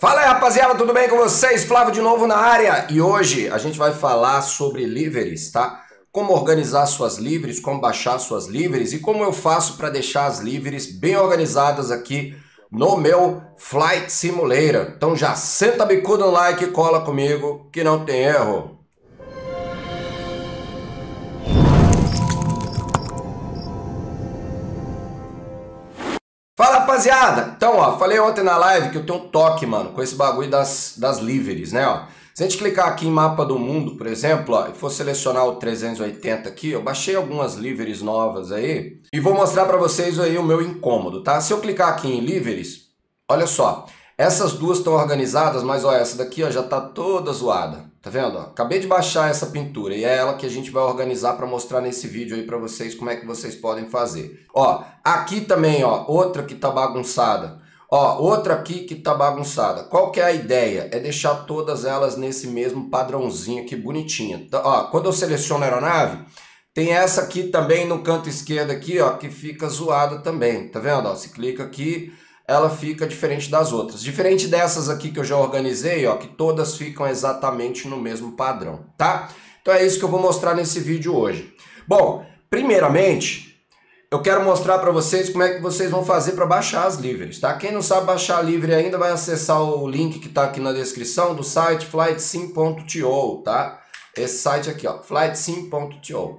Fala aí rapaziada, tudo bem com vocês? Flávio de novo na área e hoje a gente vai falar sobre liveries, tá? Como organizar suas livres, como baixar suas livres e como eu faço para deixar as livres bem organizadas aqui no meu Flight Simulator. Então já senta a bicuda no like e cola comigo que não tem erro. Rapaziada! Então, ó, falei ontem na live que eu tenho um toque, mano, com esse bagulho das, das liveries, né, ó. Se a gente clicar aqui em mapa do mundo, por exemplo, ó, e for selecionar o 380 aqui, eu baixei algumas liveries novas aí e vou mostrar para vocês aí o meu incômodo, tá? Se eu clicar aqui em liveries, olha só, essas duas estão organizadas, mas ó, essa daqui ó, já tá toda zoada. Tá vendo? Ó? Acabei de baixar essa pintura e é ela que a gente vai organizar para mostrar nesse vídeo aí para vocês como é que vocês podem fazer. Ó, aqui também, ó, outra que tá bagunçada. Ó, outra aqui que tá bagunçada. Qual que é a ideia? É deixar todas elas nesse mesmo padrãozinho aqui bonitinha. Então, ó, quando eu seleciono a aeronave, tem essa aqui também no canto esquerdo aqui, ó, que fica zoada também. Tá vendo? Ó, se clica aqui, ela fica diferente das outras. Diferente dessas aqui que eu já organizei, ó, que todas ficam exatamente no mesmo padrão, tá? Então é isso que eu vou mostrar nesse vídeo hoje. Bom, primeiramente, eu quero mostrar para vocês como é que vocês vão fazer para baixar as livres, tá? Quem não sabe baixar livre ainda vai acessar o link que está aqui na descrição do site flightsim.to, tá? Esse site aqui, ó, flightsim.to.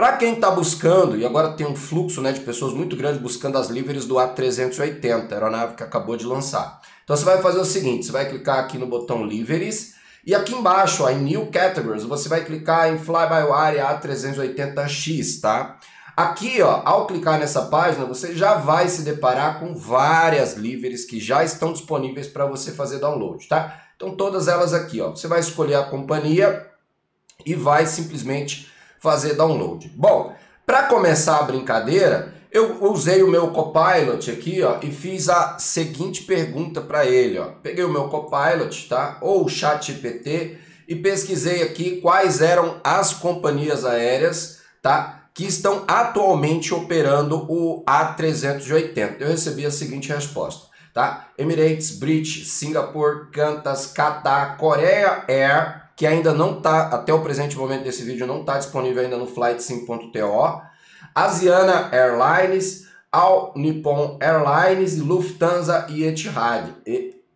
Para quem está buscando, e agora tem um fluxo né, de pessoas muito grande buscando as livres do A380, aeronave que acabou de lançar. Então você vai fazer o seguinte, você vai clicar aqui no botão Liveries, e aqui embaixo, ó, em New Categories, você vai clicar em Fly-by-Wire A380X, tá? Aqui, ó, ao clicar nessa página, você já vai se deparar com várias livres que já estão disponíveis para você fazer download, tá? Então todas elas aqui, ó, você vai escolher a companhia e vai simplesmente fazer download. Bom, para começar a brincadeira, eu usei o meu Copilot aqui, ó, e fiz a seguinte pergunta para ele, ó. Peguei o meu Copilot, tá? Ou o ChatGPT e pesquisei aqui quais eram as companhias aéreas, tá? Que estão atualmente operando o A380. Eu recebi a seguinte resposta, tá? Emirates, British, Singapore, Qantas, Qatar, Coreia Air, que ainda não está, até o presente momento desse vídeo, não está disponível ainda no flightsim.to, Asiana Airlines, All Nippon Airlines, Lufthansa e Etihad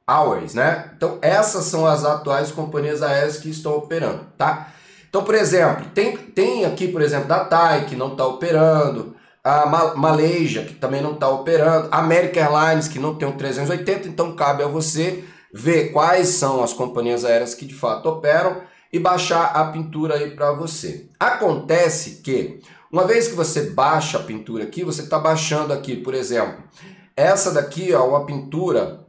Airways, né? Então essas são as atuais companhias aéreas que estão operando, tá? Então, por exemplo, tem, tem aqui, por exemplo, da Thai, que não está operando, a Malaysia, que também não está operando, American Airlines, que não tem um 380, então cabe a você ver quais são as companhias aéreas que de fato operam e baixar a pintura aí para você. Acontece que uma vez que você baixa a pintura aqui, você está baixando aqui, por exemplo, essa daqui, ó, uma pintura,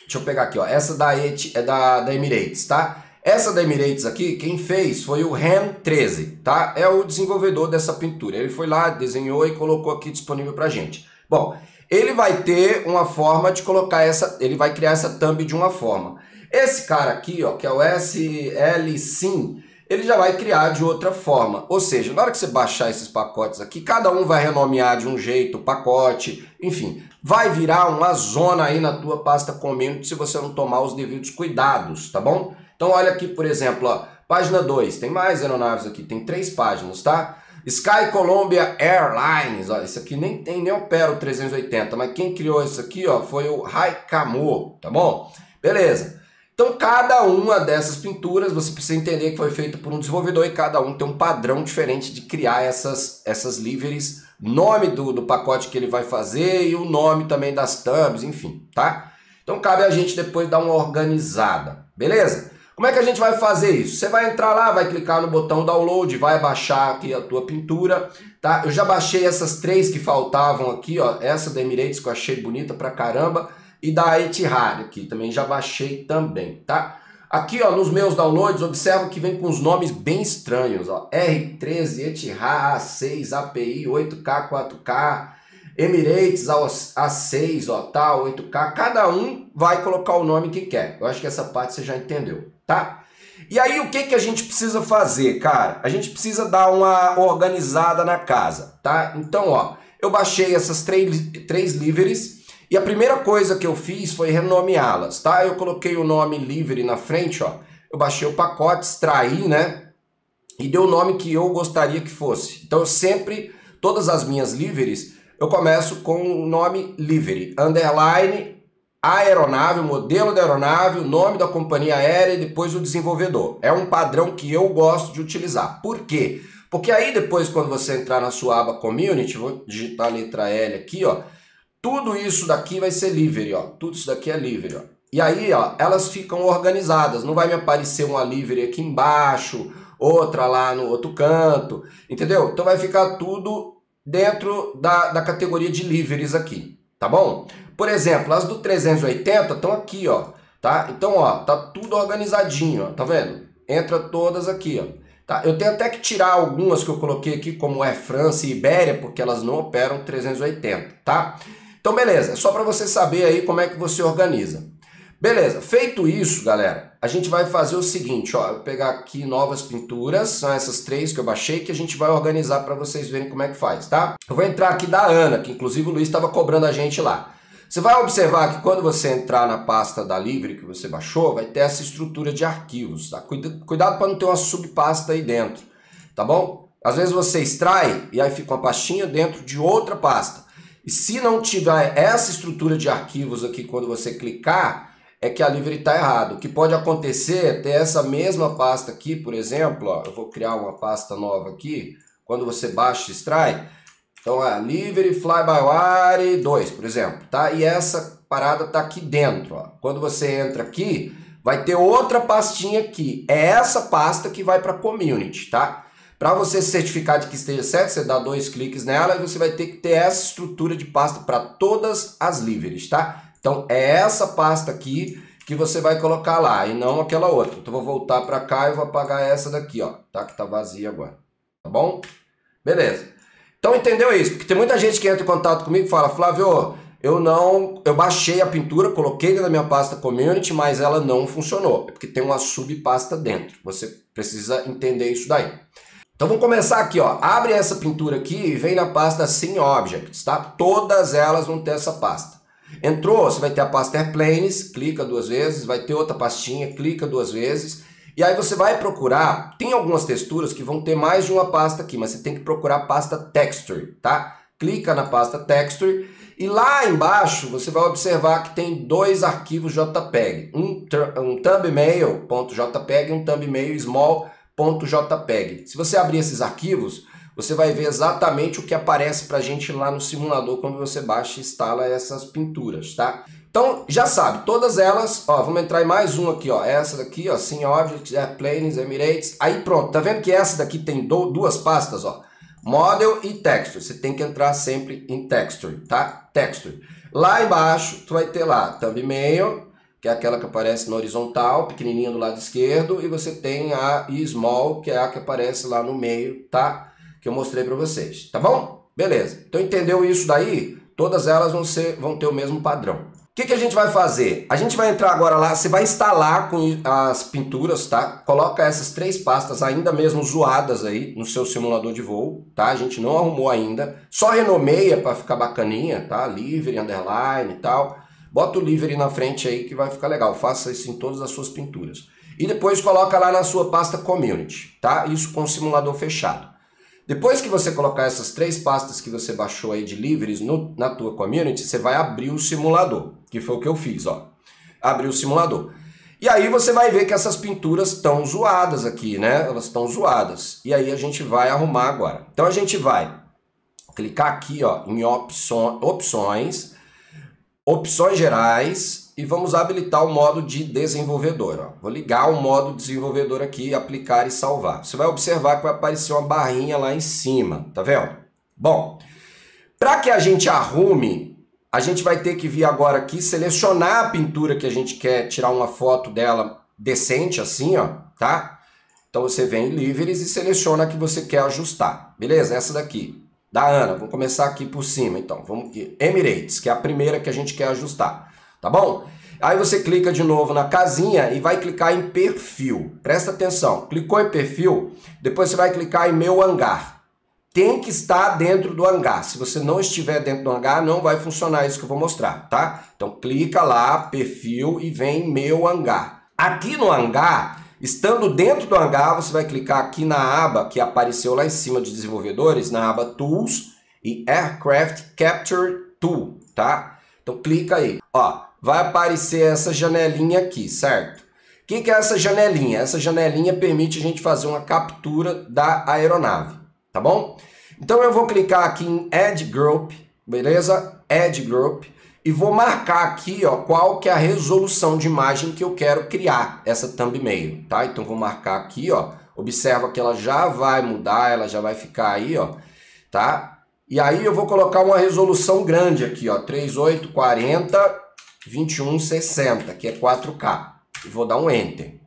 deixa eu pegar aqui, ó, essa da, Et, é da, da Emirates, tá? Essa da Emirates aqui, quem fez foi o Ram 13, tá? É o desenvolvedor dessa pintura. Ele foi lá, desenhou e colocou aqui disponível pra gente. Bom, ele vai ter uma forma de colocar essa, ele vai criar essa thumb de uma forma. Esse cara aqui, ó, que é o SL Sim, ele já vai criar de outra forma. Ou seja, na hora que você baixar esses pacotes aqui, cada um vai renomear de um jeito o pacote, enfim, vai virar uma zona aí na tua pasta community se você não tomar os devidos cuidados, tá bom? Então olha aqui, por exemplo, ó, página 2, tem mais aeronaves aqui, tem três páginas, tá? Sky Columbia Airlines, ó, isso aqui nem tem nem opera o 380, mas quem criou isso aqui, ó, foi o Raikamo, tá bom? Beleza. Então cada uma dessas pinturas você precisa entender que foi feita por um desenvolvedor e cada um tem um padrão diferente de criar essas essas liveries, nome do, do pacote que ele vai fazer e o nome também das thumbs, enfim, tá? Então cabe a gente depois dar uma organizada, beleza? Como é que a gente vai fazer isso? Você vai entrar lá, vai clicar no botão download, vai baixar aqui a tua pintura, tá? Eu já baixei essas três que faltavam aqui, ó, essa da Emirates que eu achei bonita pra caramba e da Etihad aqui, também já baixei também, tá? Aqui, ó, nos meus downloads, observa que vem com os nomes bem estranhos, ó, R13, Etihad, A6, API, 8K, 4K, Emirates A6, ó, tá, 8K, cada um vai colocar o nome que quer. Eu acho que essa parte você já entendeu tá? E aí o que, que a gente precisa fazer, cara? A gente precisa dar uma organizada na casa, tá? Então, ó, eu baixei essas três, três E a primeira coisa que eu fiz foi renomeá-las, tá? Eu coloquei o nome livre na frente, ó. Eu baixei o pacote, extraí, né? E deu o nome que eu gostaria que fosse. Então eu sempre, todas as minhas livres, eu começo com o nome livre, underline a aeronave, o modelo da aeronave, o nome da companhia aérea e depois o desenvolvedor. É um padrão que eu gosto de utilizar. Por quê? Porque aí depois quando você entrar na sua aba Community, vou digitar a letra L aqui, ó, tudo isso daqui vai ser livre, ó. Tudo isso daqui é livre, ó. E aí, ó, elas ficam organizadas. Não vai me aparecer uma livre aqui embaixo, outra lá no outro canto, entendeu? Então vai ficar tudo dentro da, da categoria de livres aqui, tá bom? Por exemplo, as do 380 estão aqui, ó, tá? Então, ó, tá tudo organizadinho, ó, tá vendo? Entra todas aqui, ó. Tá? Eu tenho até que tirar algumas que eu coloquei aqui, como é França e Ibéria, porque elas não operam 380, tá? Então, beleza, só para você saber aí como é que você organiza. Beleza, feito isso, galera, a gente vai fazer o seguinte, ó, eu vou pegar aqui novas pinturas, são essas três que eu baixei, que a gente vai organizar para vocês verem como é que faz, tá? Eu vou entrar aqui da Ana, que inclusive o Luiz estava cobrando a gente lá. Você vai observar que quando você entrar na pasta da Livre que você baixou, vai ter essa estrutura de arquivos, tá? Cuidado para não ter uma subpasta aí dentro, tá bom? Às vezes você extrai e aí fica uma pastinha dentro de outra pasta. E se não tiver essa estrutura de arquivos aqui quando você clicar, é que a Livre está errado. O que pode acontecer é ter essa mesma pasta aqui, por exemplo, ó, eu vou criar uma pasta nova aqui, quando você baixa e extrai, então, é Livery Fly-by-Wire 2, por exemplo, tá? E essa parada tá aqui dentro, ó. Quando você entra aqui, vai ter outra pastinha aqui. É essa pasta que vai para Community, tá? Para você certificar de que esteja certo, você dá dois cliques nela e você vai ter que ter essa estrutura de pasta para todas as liveries, tá? Então, é essa pasta aqui que você vai colocar lá e não aquela outra. Então, vou voltar para cá e vou apagar essa daqui, ó, tá? Que tá vazia agora, tá bom? Beleza. Então entendeu isso? Porque tem muita gente que entra em contato comigo e fala, Flávio, eu não, eu baixei a pintura, coloquei na minha pasta community, mas ela não funcionou. É porque tem uma subpasta dentro. Você precisa entender isso daí. Então vamos começar aqui, ó. Abre essa pintura aqui e vem na pasta Sim Objects, tá? Todas elas vão ter essa pasta. Entrou, você vai ter a pasta Airplanes, clica duas vezes, vai ter outra pastinha, clica duas vezes e aí você vai procurar, tem algumas texturas que vão ter mais de uma pasta aqui, mas você tem que procurar a pasta Texture, tá? Clica na pasta Texture e lá embaixo você vai observar que tem dois arquivos JPEG, um, um thumbmail.jpg e um thumbmail small.jpg. Se você abrir esses arquivos, você vai ver exatamente o que aparece para a gente lá no simulador quando você baixa e instala essas pinturas, tá? Então, já sabe, todas elas, ó, vamos entrar em mais uma aqui, ó, essa daqui, ó, Sim Objects, Airplanes, Emirates, aí pronto, tá vendo que essa daqui tem do, duas pastas, ó, Model e Texture, você tem que entrar sempre em Texture, tá? Texture. Lá embaixo, tu vai ter lá Thumbnail, que é aquela que aparece na horizontal, pequenininha do lado esquerdo, e você tem a Small, que é a que aparece lá no meio, tá? Que eu mostrei para vocês, tá bom? Beleza. Então entendeu isso daí? Todas elas vão, ser, vão ter o mesmo padrão. O que, que a gente vai fazer? A gente vai entrar agora lá, você vai instalar com as pinturas, tá? Coloca essas três pastas ainda mesmo zoadas aí no seu simulador de voo, tá? A gente não arrumou ainda. Só renomeia para ficar bacaninha, tá? Livre, underline e tal. Bota o livre na frente aí que vai ficar legal. Faça isso em todas as suas pinturas. E depois coloca lá na sua pasta community, tá? Isso com o simulador fechado. Depois que você colocar essas três pastas que você baixou aí de livres no, na tua community, você vai abrir o simulador, que foi o que eu fiz, ó. Abrir o simulador. E aí você vai ver que essas pinturas estão zoadas aqui, né? Elas estão zoadas. E aí a gente vai arrumar agora. Então a gente vai clicar aqui, ó, em opções, opções gerais, e vamos habilitar o modo de desenvolvedor. Ó. Vou ligar o modo desenvolvedor aqui, aplicar e salvar. Você vai observar que vai aparecer uma barrinha lá em cima, tá vendo? Bom, para que a gente arrume, a gente vai ter que vir agora aqui, selecionar a pintura que a gente quer tirar uma foto dela decente assim, ó, tá? Então você vem em Livres e seleciona a que você quer ajustar, beleza? Essa daqui, da Ana, vamos começar aqui por cima, então, vamos aqui, Emirates, que é a primeira que a gente quer ajustar tá bom? Aí você clica de novo na casinha e vai clicar em perfil. Presta atenção, clicou em perfil, depois você vai clicar em meu hangar. tem que estar dentro do hangar. Se você não estiver dentro do hangar, não vai funcionar isso que eu vou mostrar, tá? Então clica lá, perfil e vem meu hangar. Aqui no hangar, estando dentro do hangar, você vai clicar aqui na aba que apareceu lá em cima de desenvolvedores, na aba Tools e Aircraft Capture Tool, tá? Então clica aí. Ó, vai aparecer essa janelinha aqui, certo? O que, que é essa janelinha? Essa janelinha permite a gente fazer uma captura da aeronave tá bom? Então eu vou clicar aqui em Add Group, beleza? Add Group e vou marcar aqui, ó, qual que é a resolução de imagem que eu quero criar essa thumbnail, tá? Então vou marcar aqui, ó. Observa que ela já vai mudar, ela já vai ficar aí, ó, tá? E aí eu vou colocar uma resolução grande aqui, ó, 3840 2160, que é 4K. E vou dar um enter,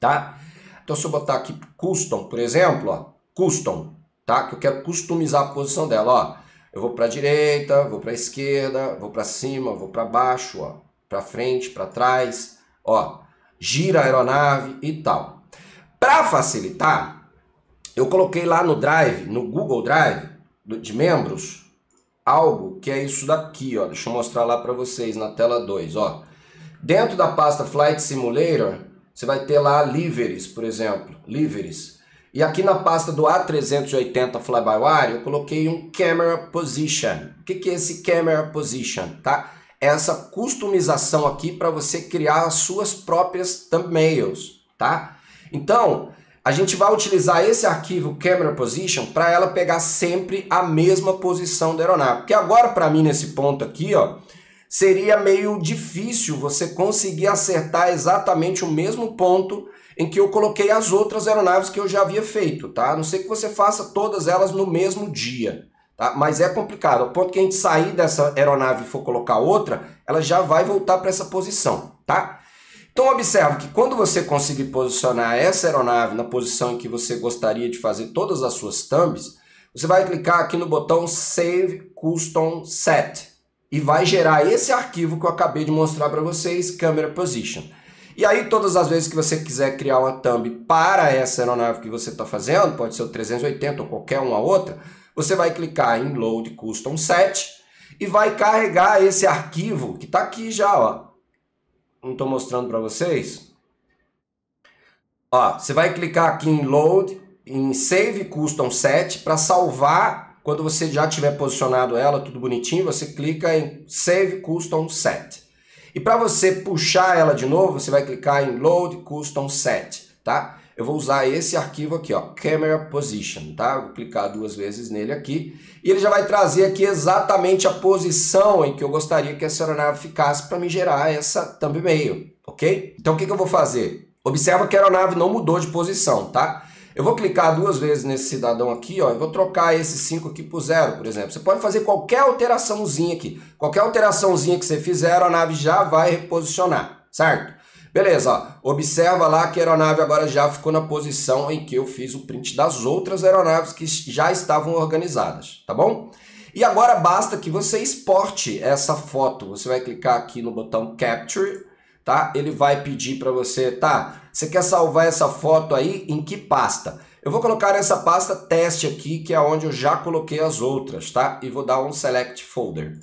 tá? Então se eu botar aqui custom, por exemplo, ó, custom, tá? Que eu quero customizar a posição dela, ó. Eu vou para a direita, vou para a esquerda, vou para cima, vou para baixo, ó, para frente, para trás, ó, gira a aeronave e tal. Para facilitar, eu coloquei lá no Drive, no Google Drive de membros, algo que é isso daqui, ó. Deixa eu mostrar lá para vocês na tela 2, ó. Dentro da pasta Flight Simulator, você vai ter lá liveries, por exemplo, liveries. E aqui na pasta do A380 Fly-by-Wire eu coloquei um Camera Position. O que, que é esse Camera Position? Tá? Essa customização aqui para você criar as suas próprias thumbnails. Tá? Então, a gente vai utilizar esse arquivo Camera Position para ela pegar sempre a mesma posição da aeronave. Porque agora para mim nesse ponto aqui, ó, seria meio difícil você conseguir acertar exatamente o mesmo ponto em que eu coloquei as outras aeronaves que eu já havia feito, tá? A não sei que você faça todas elas no mesmo dia, tá? Mas é complicado, ao ponto que a gente sair dessa aeronave e for colocar outra, ela já vai voltar para essa posição, tá? Então observe que quando você conseguir posicionar essa aeronave na posição em que você gostaria de fazer todas as suas thumbs, você vai clicar aqui no botão Save Custom Set e vai gerar esse arquivo que eu acabei de mostrar para vocês, Camera Position. E aí, todas as vezes que você quiser criar uma thumb para essa aeronave que você está fazendo, pode ser o 380 ou qualquer uma outra, você vai clicar em Load Custom Set e vai carregar esse arquivo que está aqui já, ó. Não estou mostrando para vocês. Ó, você vai clicar aqui em Load, em Save Custom Set para salvar. Quando você já tiver posicionado ela, tudo bonitinho, você clica em Save Custom Set. E para você puxar ela de novo, você vai clicar em Load Custom Set, tá? Eu vou usar esse arquivo aqui, ó, Camera Position, tá? Vou clicar duas vezes nele aqui e ele já vai trazer aqui exatamente a posição em que eu gostaria que essa aeronave ficasse para me gerar essa thumbnail, ok? Então o que, que eu vou fazer? Observa que a aeronave não mudou de posição, tá? Eu vou clicar duas vezes nesse cidadão aqui, ó, e vou trocar esse 5 aqui por zero, por exemplo. Você pode fazer qualquer alteraçãozinha aqui. Qualquer alteraçãozinha que você fizer, a nave já vai reposicionar, certo? Beleza, observa lá que a aeronave agora já ficou na posição em que eu fiz o print das outras aeronaves que já estavam organizadas, tá bom? E agora basta que você exporte essa foto. Você vai clicar aqui no botão Capture tá? Ele vai pedir para você, tá? Você quer salvar essa foto aí em que pasta? Eu vou colocar nessa pasta teste aqui, que é onde eu já coloquei as outras, tá? E vou dar um select folder.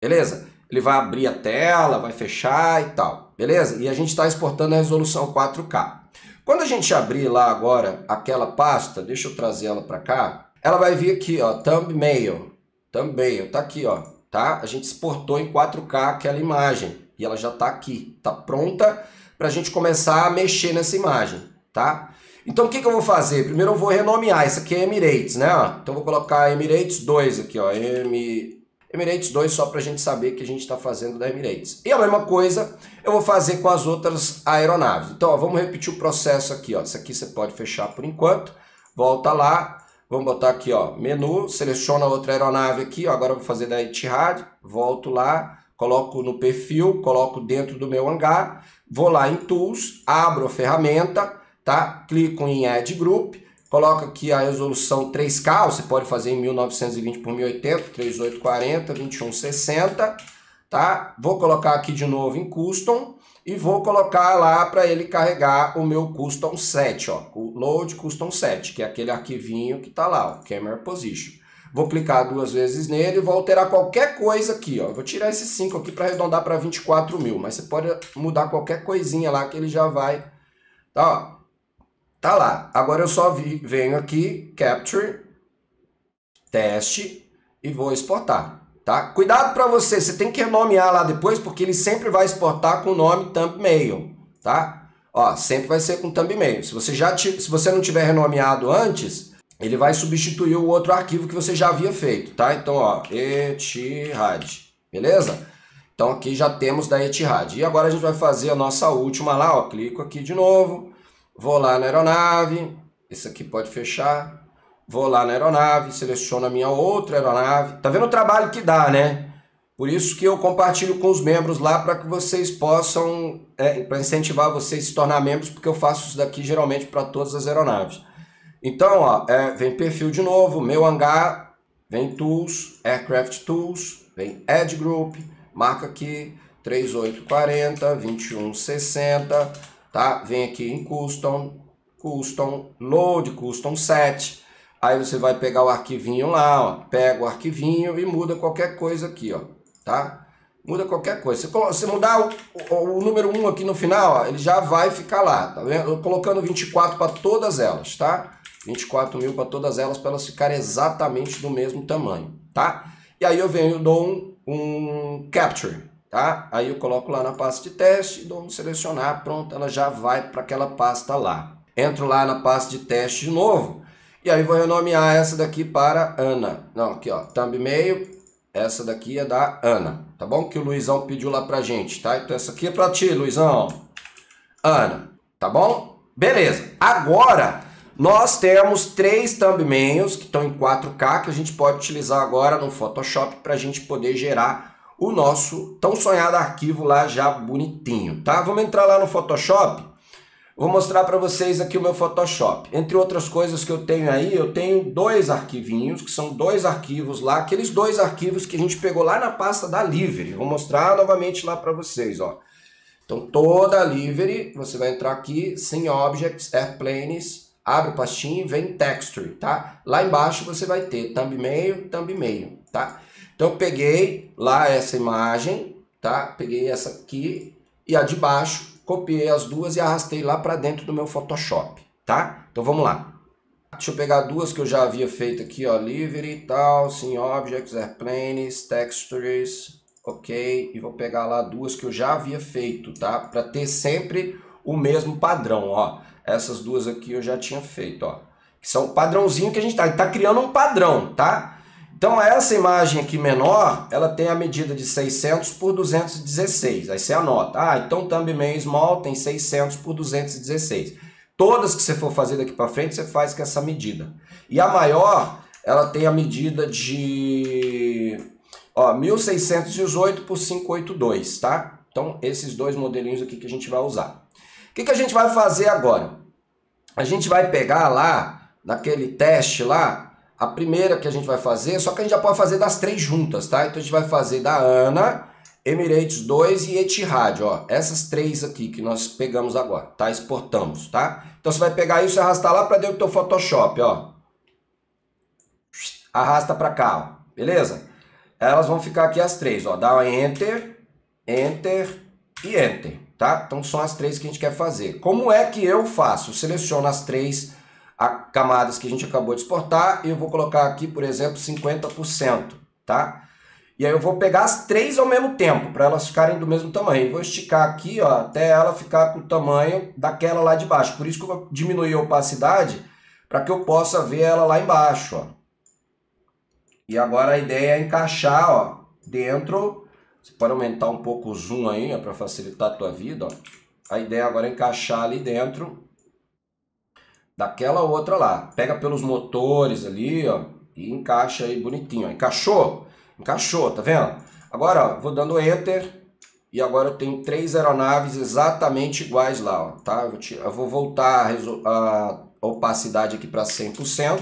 Beleza? Ele vai abrir a tela, vai fechar e tal. Beleza? E a gente está exportando a resolução 4K. Quando a gente abrir lá agora aquela pasta, deixa eu trazer ela para cá, ela vai vir aqui, ó, thumbnail. Thumbnail, tá aqui, ó, tá? A gente exportou em 4K aquela imagem e ela já está aqui, está pronta para a gente começar a mexer nessa imagem, tá? Então o que, que eu vou fazer? Primeiro eu vou renomear, isso aqui é Emirates, né? Então eu vou colocar Emirates 2 aqui, ó, M... Emirates 2 só para a gente saber que a gente está fazendo da Emirates. E a mesma coisa eu vou fazer com as outras aeronaves. Então ó, vamos repetir o processo aqui, ó. Isso aqui você pode fechar por enquanto, volta lá, vamos botar aqui, ó, menu, seleciona outra aeronave aqui, ó. agora eu vou fazer da Etihad, volto lá, coloco no perfil, coloco dentro do meu hangar, vou lá em Tools, abro a ferramenta, tá? Clico em Add Group, coloco aqui a resolução 3K, você pode fazer em 1920 por 1080, 3840, 2160, tá? Vou colocar aqui de novo em Custom e vou colocar lá para ele carregar o meu custom set, ó, o load custom set, que é aquele arquivinho que está lá, o camera position. Vou clicar duas vezes nele vou alterar qualquer coisa aqui, ó. Vou tirar esses 5 aqui para arredondar para 24 mil, mas você pode mudar qualquer coisinha lá que ele já vai, tá, ó. Tá lá. Agora eu só vi, venho aqui, capture, teste e vou exportar. Tá? Cuidado para você, você tem que renomear lá depois, porque ele sempre vai exportar com o nome thumbnail, tá? Ó, sempre vai ser com thumbnail. Se você já se você não tiver renomeado antes, ele vai substituir o outro arquivo que você já havia feito, tá? Então, ó, Etihad, beleza? Então aqui já temos da Etihad. E agora a gente vai fazer a nossa última lá, ó, clico aqui de novo, vou lá na aeronave, esse aqui pode fechar, vou lá na aeronave, seleciono a minha outra aeronave. Tá vendo o trabalho que dá, né? Por isso que eu compartilho com os membros lá para que vocês possam, é, para incentivar vocês a se tornar membros, porque eu faço isso daqui geralmente para todas as aeronaves. Então, ó, é, vem perfil de novo, meu hangar, vem Tools, Aircraft Tools, vem Edge Group, marca aqui 3840, 2160, tá? Vem aqui em Custom, Custom, Load Custom Set, Aí você vai pegar o arquivinho lá, ó, pega o arquivinho e muda qualquer coisa aqui, ó, tá? Muda qualquer coisa. Se você mudar o, o, o número 1 aqui no final, ó, ele já vai ficar lá, tá vendo? Eu colocando 24 para todas elas, tá? 24 mil para todas elas, para elas ficarem exatamente do mesmo tamanho, tá? E aí eu venho e dou um, um capture, tá? Aí eu coloco lá na pasta de teste, dou um selecionar, pronto, ela já vai para aquela pasta lá. Entro lá na pasta de teste de novo, e aí vou renomear essa daqui para Ana. Não, aqui ó, thumb meio, essa daqui é da Ana, tá bom? Que o Luizão pediu lá pra gente, tá? Então essa aqui é pra ti, Luizão. Ana, tá bom? Beleza. Agora, nós temos três thumbnails que estão em 4K que a gente pode utilizar agora no Photoshop para a gente poder gerar o nosso tão sonhado arquivo lá já bonitinho, tá? Vamos entrar lá no Photoshop Vou mostrar para vocês aqui o meu Photoshop. Entre outras coisas que eu tenho aí, eu tenho dois arquivinhos, que são dois arquivos lá, aqueles dois arquivos que a gente pegou lá na pasta da Livery. Vou mostrar novamente lá para vocês, ó. Então toda a Livery, você vai entrar aqui, sem Objects, Airplanes, abre o pastinho e vem Texture, tá? Lá embaixo você vai ter thumb meio, thumb meio, tá? Então eu peguei lá essa imagem, tá? Peguei essa aqui e a de baixo copiei as duas e arrastei lá para dentro do meu Photoshop, tá? Então vamos lá. Deixa eu pegar duas que eu já havia feito aqui, ó, Livery e tal, Sim Objects, Airplanes, Textures, ok? E vou pegar lá duas que eu já havia feito, tá? Para ter sempre o mesmo padrão, ó. Essas duas aqui eu já tinha feito, ó. Que são padrãozinho que a gente tá, tá criando um padrão, tá? Então essa imagem aqui menor, ela tem a medida de 600 por 216. Aí você anota, ah, então thumbnail small tem 600 por 216. Todas que você for fazer daqui para frente, você faz com essa medida. E a maior, ela tem a medida de ó, 1618 por 582, tá? Então esses dois modelinhos aqui que a gente vai usar. O que, que a gente vai fazer agora? A gente vai pegar lá, naquele teste lá, a primeira que a gente vai fazer, só que a gente já pode fazer das três juntas, tá? Então a gente vai fazer da ANA, Emirates 2 e Etihad, ó. Essas três aqui que nós pegamos agora, tá? Exportamos, tá? Então você vai pegar isso e arrastar lá para dentro do teu Photoshop, ó. Arrasta para cá, ó. Beleza? Elas vão ficar aqui as três, ó. Dá um Enter, Enter e Enter, tá? Então são as três que a gente quer fazer. Como é que eu faço? Eu seleciono as três a camadas que a gente acabou de exportar e eu vou colocar aqui, por exemplo, 50%, tá? E aí eu vou pegar as três ao mesmo tempo, para elas ficarem do mesmo tamanho. vou esticar aqui, ó, até ela ficar com o tamanho daquela lá de baixo. Por isso que eu vou diminuir a opacidade, para que eu possa ver ela lá embaixo, ó. E agora a ideia é encaixar, ó, dentro... Você pode aumentar um pouco o zoom aí, para facilitar a tua vida, ó. A ideia agora é encaixar ali dentro daquela outra lá. Pega pelos motores ali, ó, e encaixa aí bonitinho. Ó. Encaixou? Encaixou, tá vendo? Agora, ó, vou dando Enter e agora eu tenho três aeronaves exatamente iguais lá, ó, tá? Eu vou, eu vou voltar a, a opacidade aqui para 100%,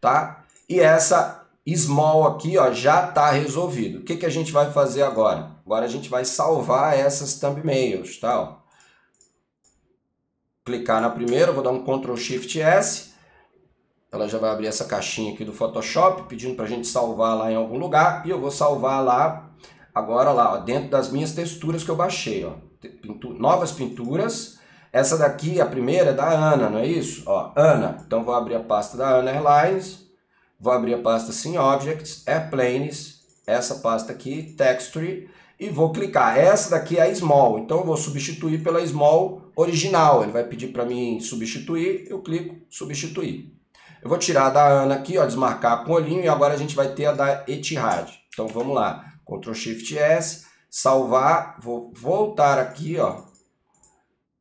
tá? E essa small aqui, ó, já está resolvido. O que, que a gente vai fazer agora? Agora a gente vai salvar essas thumbnails, tá? Ó. Clicar na primeira, vou dar um Ctrl Shift S. Ela já vai abrir essa caixinha aqui do Photoshop, pedindo para a gente salvar lá em algum lugar. E eu vou salvar lá, agora lá, ó, dentro das minhas texturas que eu baixei, ó. Pintu novas pinturas. Essa daqui, a primeira, é da Ana, não é isso? Ó, Ana. Então vou abrir a pasta da Ana Airlines. Vou abrir a pasta Sim Objects, Airplanes, essa pasta aqui, Texture, e vou clicar. Essa daqui é a Small, então eu vou substituir pela Small original. Ele vai pedir para mim substituir, eu clico substituir. Eu vou tirar da Ana aqui, ó, desmarcar com o olhinho, e agora a gente vai ter a da Etihad. Então vamos lá, Ctrl Shift S, salvar, vou voltar aqui, ó.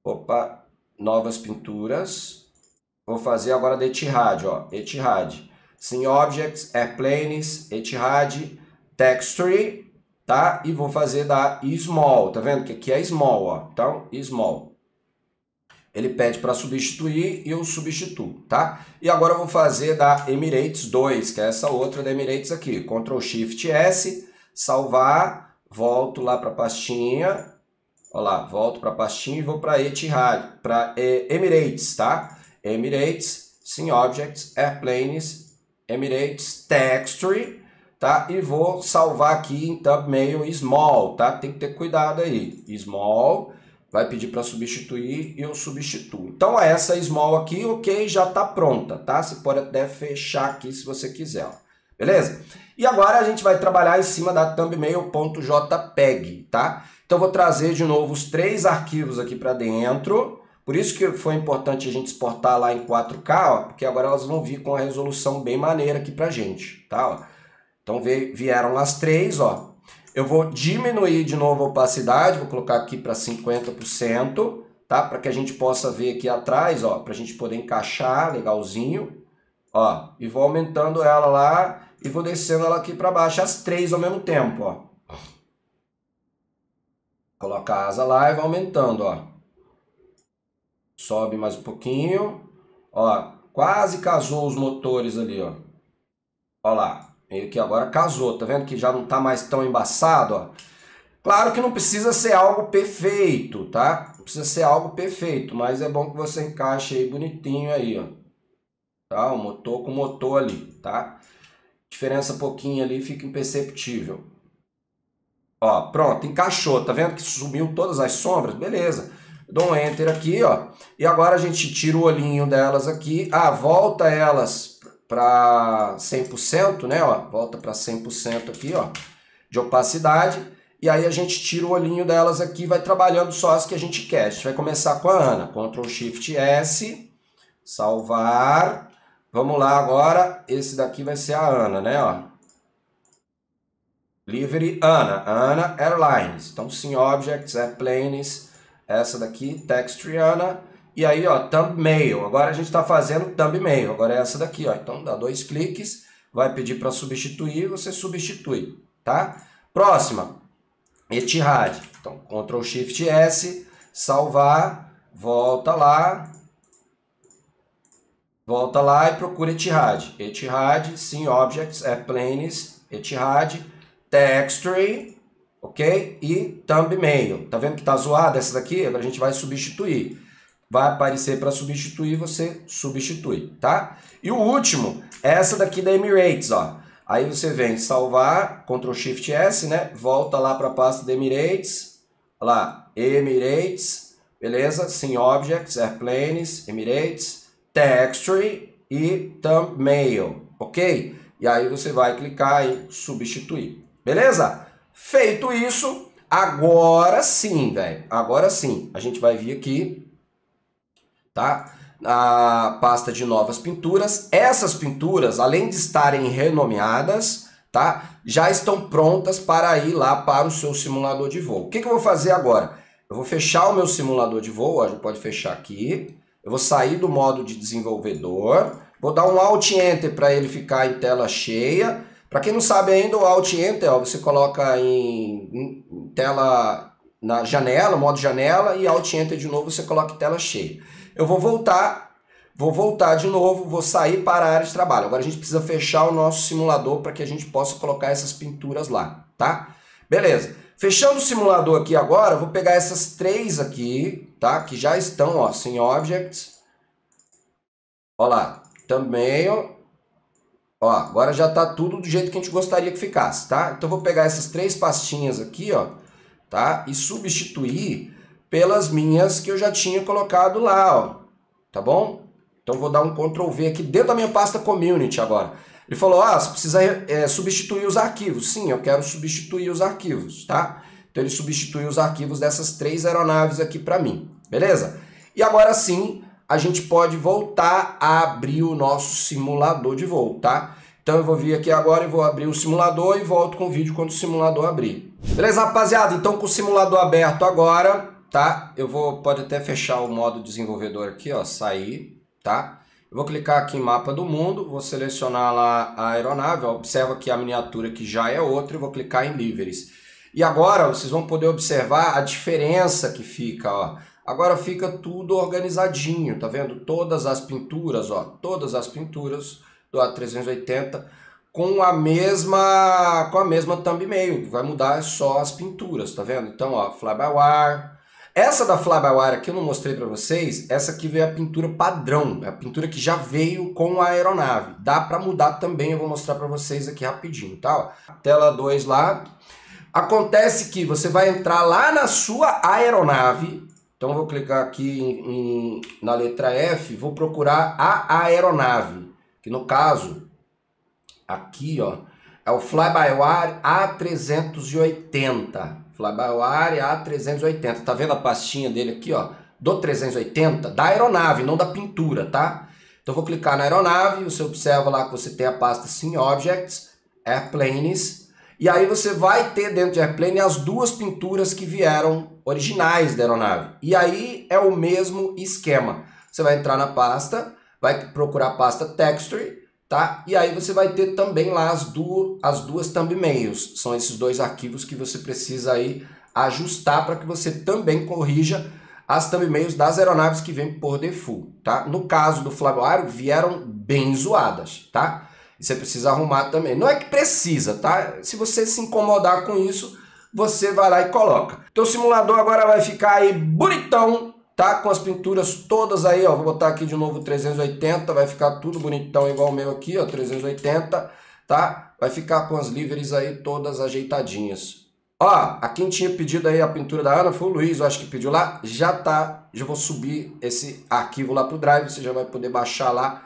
Opa, novas pinturas. Vou fazer agora da Etihad, ó, Etihad. Sim Objects, Airplanes, Etihad, Texture, tá? E vou fazer da Small, tá vendo? Que aqui é Small, ó. Então, Small. Ele pede para substituir e eu substituo, tá? E agora eu vou fazer da Emirates 2, que é essa outra da Emirates aqui. Ctrl Shift S, salvar, volto lá para a pastinha. Olha lá, volto para a pastinha e vou para Etihad, para eh, Emirates, tá? Emirates, Sim Objects, Airplanes, Emirates Texture, tá? E vou salvar aqui em thumbnail small, tá? Tem que ter cuidado aí. Small, vai pedir para substituir e eu substituo. Então essa small aqui, ok, já está pronta, tá? Você pode até fechar aqui se você quiser, beleza? E agora a gente vai trabalhar em cima da thumbnail.jpeg, tá? Então vou trazer de novo os três arquivos aqui para dentro, por isso que foi importante a gente exportar lá em 4K, ó, porque agora elas vão vir com a resolução bem maneira aqui pra gente, tá? Ó. Então vieram as três, ó. Eu vou diminuir de novo a opacidade, vou colocar aqui para 50%, tá? Para que a gente possa ver aqui atrás, ó, para a gente poder encaixar legalzinho, ó. E vou aumentando ela lá e vou descendo ela aqui para baixo, as três ao mesmo tempo, ó. Coloca a asa lá e vai aumentando, ó. Sobe mais um pouquinho. Ó, quase casou os motores ali, ó. Ó lá, meio que agora casou. Tá vendo que já não tá mais tão embaçado, ó. Claro que não precisa ser algo perfeito, tá? Não precisa ser algo perfeito, mas é bom que você encaixe aí bonitinho aí, ó. Tá? O motor com o motor ali, tá? Diferença pouquinho ali fica imperceptível. Ó, pronto, encaixou. Tá vendo que sumiu todas as sombras? Beleza. Dou um Enter aqui, ó. E agora a gente tira o olhinho delas aqui. Ah, volta elas para 100%, né, ó. Volta para 100% aqui, ó, de opacidade. E aí a gente tira o olhinho delas aqui e vai trabalhando só as que a gente quer. A gente vai começar com a Ana. Ctrl Shift S, salvar. Vamos lá agora, esse daqui vai ser a Ana, né, ó. Livery Ana, Ana Airlines. Então, sim, Objects, Airplanes, essa daqui, Textriana, e aí, ó, thumbnail. Agora a gente está fazendo thumbnail. Agora é essa daqui, ó. Então dá dois cliques, vai pedir para substituir, você substitui, tá? Próxima, Etihad. Então, Ctrl Shift S, salvar, volta lá, volta lá e procura Etihad. Etihad, sim, Objects, Airplanes, Etihad, Texture, ok? E thumbnail. Tá vendo que tá zoada essa daqui? Agora a gente vai substituir. Vai aparecer para substituir, você substitui, tá? E o último, essa daqui da Emirates, ó. Aí você vem salvar, Ctrl Shift S, né? Volta lá para a pasta da Emirates. Lá, Emirates, beleza? Sim, Objects, Airplanes, Emirates, Texture e Thumbnail, ok? E aí você vai clicar em substituir, beleza? Feito isso, agora sim, velho. Agora sim, a gente vai vir aqui, tá? Na pasta de novas pinturas. Essas pinturas, além de estarem renomeadas, tá? Já estão prontas para ir lá para o seu simulador de voo. O que, que eu vou fazer agora? Eu vou fechar o meu simulador de voo, gente pode fechar aqui. Eu vou sair do modo de desenvolvedor, vou dar um Alt Enter para ele ficar em tela cheia para quem não sabe ainda, o Alt Enter, ó, você coloca em, em, tela na janela, modo janela, e Alt Enter de novo você coloca em tela cheia. Eu vou voltar, Vou voltar de novo, vou sair para a área de trabalho. Agora a gente precisa fechar o nosso simulador para que a gente possa colocar essas pinturas lá, tá? Beleza. Fechando o simulador aqui agora, vou pegar essas três aqui, tá? Que já estão, ó, sem objects. Ó lá, também, ó. Ó, agora já tá tudo do jeito que a gente gostaria que ficasse, tá? Então vou pegar essas três pastinhas aqui, ó, tá? E substituir pelas minhas que eu já tinha colocado lá, ó. Tá bom? Então vou dar um Ctrl V aqui dentro da minha pasta Community agora. Ele falou, ah, você precisa é, substituir os arquivos. Sim, eu quero substituir os arquivos, tá? Então ele substituiu os arquivos dessas três aeronaves aqui para mim, beleza? E agora sim, a gente pode voltar a abrir o nosso simulador de voo, tá? Então eu vou vir aqui agora e vou abrir o simulador e volto com o vídeo quando o simulador abrir. Beleza, rapaziada? Então com o simulador aberto agora, tá? Eu vou, pode até fechar o modo desenvolvedor aqui, ó, sair, tá? Eu vou clicar aqui em mapa do mundo, vou selecionar lá a aeronave, ó, observa que a miniatura aqui já é outra e vou clicar em líveres. E agora vocês vão poder observar a diferença que fica, ó. Agora fica tudo organizadinho, tá vendo? Todas as pinturas, ó, todas as pinturas do A380 com a mesma com a mesma thumbnail, vai mudar só as pinturas, tá vendo? Então, ó, fly-by-wire, essa da Fly-by-Wire aqui eu não mostrei para vocês, essa aqui veio a pintura padrão, a pintura que já veio com a aeronave. Dá para mudar também, eu vou mostrar para vocês aqui rapidinho, tá? Tela 2 lá. Acontece que você vai entrar lá na sua aeronave, então vou clicar aqui em, em, na letra F, vou procurar a aeronave, que no caso, aqui ó, é o Fly-by-Wire A380. Fly-by-wire A380. Tá vendo a pastinha dele aqui, ó? Do 380, da aeronave, não da pintura, tá? Então vou clicar na aeronave, você observa lá que você tem a pasta Sim Objects, Airplanes, e aí você vai ter dentro de Airplane as duas pinturas que vieram originais da aeronave. E aí é o mesmo esquema. Você vai entrar na pasta, vai procurar a pasta Texture, tá? E aí você vai ter também lá as, duas as duas thumbnails, são esses dois arquivos que você precisa aí ajustar para que você também corrija as thumbnails das aeronaves que vêm por default, tá? No caso do Flaviário, vieram bem zoadas, tá? E você precisa arrumar também. Não é que precisa, tá? Se você se incomodar com isso, você vai lá e coloca. O simulador agora vai ficar aí bonitão, Tá com as pinturas todas aí, ó. Vou botar aqui de novo 380, vai ficar tudo bonitão igual o meu aqui, ó, 380, tá? Vai ficar com as livres aí todas ajeitadinhas. Ó, a quem tinha pedido aí a pintura da Ana foi o Luiz, eu acho que pediu lá. Já tá, já vou subir esse arquivo lá pro Drive, você já vai poder baixar lá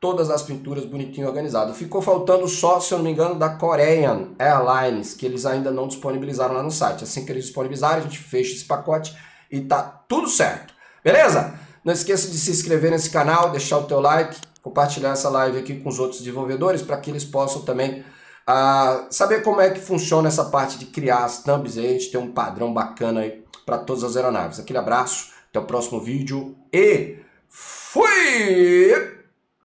todas as pinturas bonitinho organizadas. Ficou faltando só, se eu não me engano, da Korean Airlines, que eles ainda não disponibilizaram lá no site. Assim que eles disponibilizarem, a gente fecha esse pacote e tá tudo certo. Beleza? Não esqueça de se inscrever nesse canal, deixar o teu like, compartilhar essa live aqui com os outros desenvolvedores para que eles possam também uh, saber como é que funciona essa parte de criar as thumbs aí, a gente ter um padrão bacana aí para todas as aeronaves. Aquele abraço, até o próximo vídeo e fui!